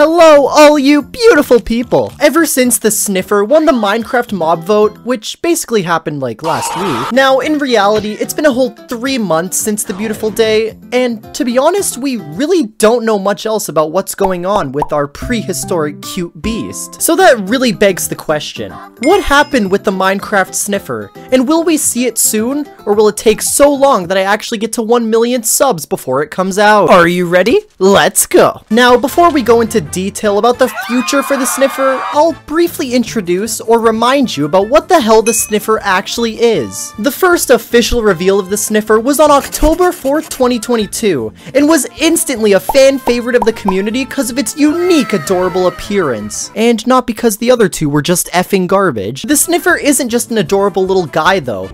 Hello, all you beautiful people! Ever since the Sniffer won the Minecraft mob vote, which basically happened like last week, now in reality, it's been a whole three months since the beautiful day, and to be honest, we really don't know much else about what's going on with our prehistoric cute beast. So that really begs the question, what happened with the Minecraft Sniffer? And will we see it soon, or will it take so long that I actually get to 1 million subs before it comes out? Are you ready? Let's go! Now, before we go into detail about the future for the Sniffer, I'll briefly introduce or remind you about what the hell the Sniffer actually is. The first official reveal of the Sniffer was on October 4th, 2022, and was instantly a fan favorite of the community because of its unique, adorable appearance. And not because the other two were just effing garbage. The Sniffer isn't just an adorable little guy though.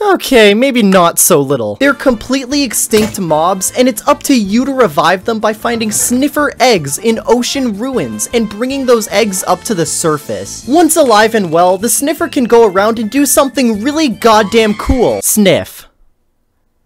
Okay, maybe not so little. They're completely extinct mobs, and it's up to you to revive them by finding sniffer eggs in ocean ruins and bringing those eggs up to the surface. Once alive and well, the sniffer can go around and do something really goddamn cool. Sniff.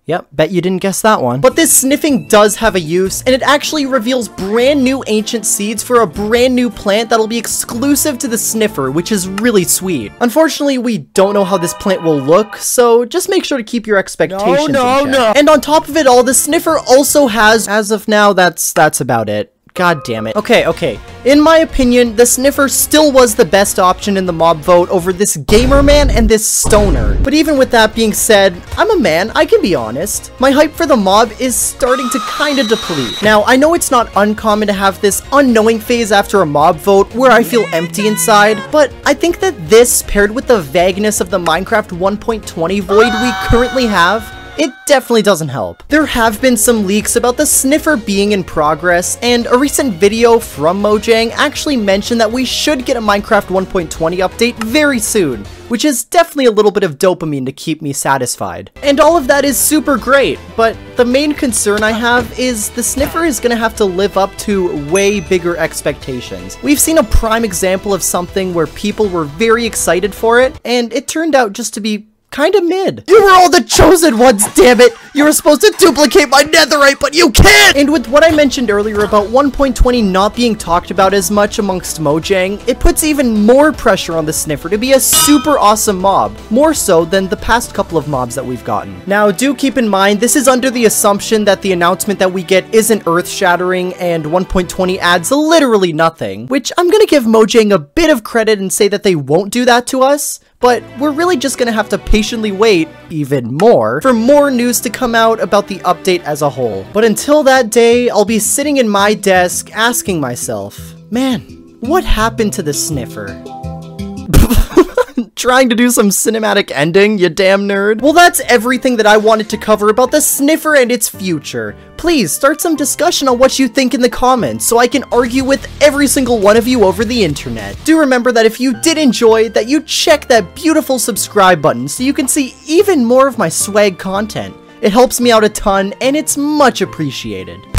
Yep, bet you didn't guess that one. But this sniffing does have a use, and it actually reveals brand new ancient seeds for a brand new plant that'll be exclusive to the sniffer, which is really sweet. Unfortunately, we don't know how this plant will look, so just make sure to keep your expectations No, no, no. And on top of it all, the sniffer also has, as of now, that's that's about it. God damn it. Okay, okay. In my opinion, the Sniffer still was the best option in the mob vote over this Gamer Man and this Stoner. But even with that being said, I'm a man, I can be honest. My hype for the mob is starting to kinda deplete. Now, I know it's not uncommon to have this unknowing phase after a mob vote where I feel empty inside, but I think that this, paired with the vagueness of the Minecraft 1.20 void we currently have, it definitely doesn't help. There have been some leaks about the sniffer being in progress, and a recent video from Mojang actually mentioned that we should get a Minecraft 1.20 update very soon, which is definitely a little bit of dopamine to keep me satisfied. And all of that is super great, but the main concern I have is the sniffer is gonna have to live up to way bigger expectations. We've seen a prime example of something where people were very excited for it, and it turned out just to be kinda mid. You were all the chosen ones, damn it! You were supposed to duplicate my netherite, but you can't! And with what I mentioned earlier about 1.20 not being talked about as much amongst Mojang, it puts even more pressure on the Sniffer to be a super awesome mob, more so than the past couple of mobs that we've gotten. Now, do keep in mind, this is under the assumption that the announcement that we get isn't earth-shattering and 1.20 adds literally nothing, which I'm gonna give Mojang a bit of credit and say that they won't do that to us, but we're really just gonna have to patiently wait, even more, for more news to come out about the update as a whole. But until that day, I'll be sitting in my desk asking myself, man, what happened to the sniffer? Trying to do some cinematic ending, you damn nerd? Well, that's everything that I wanted to cover about the Sniffer and its future. Please, start some discussion on what you think in the comments so I can argue with every single one of you over the internet. Do remember that if you did enjoy, that you check that beautiful subscribe button so you can see even more of my swag content. It helps me out a ton, and it's much appreciated.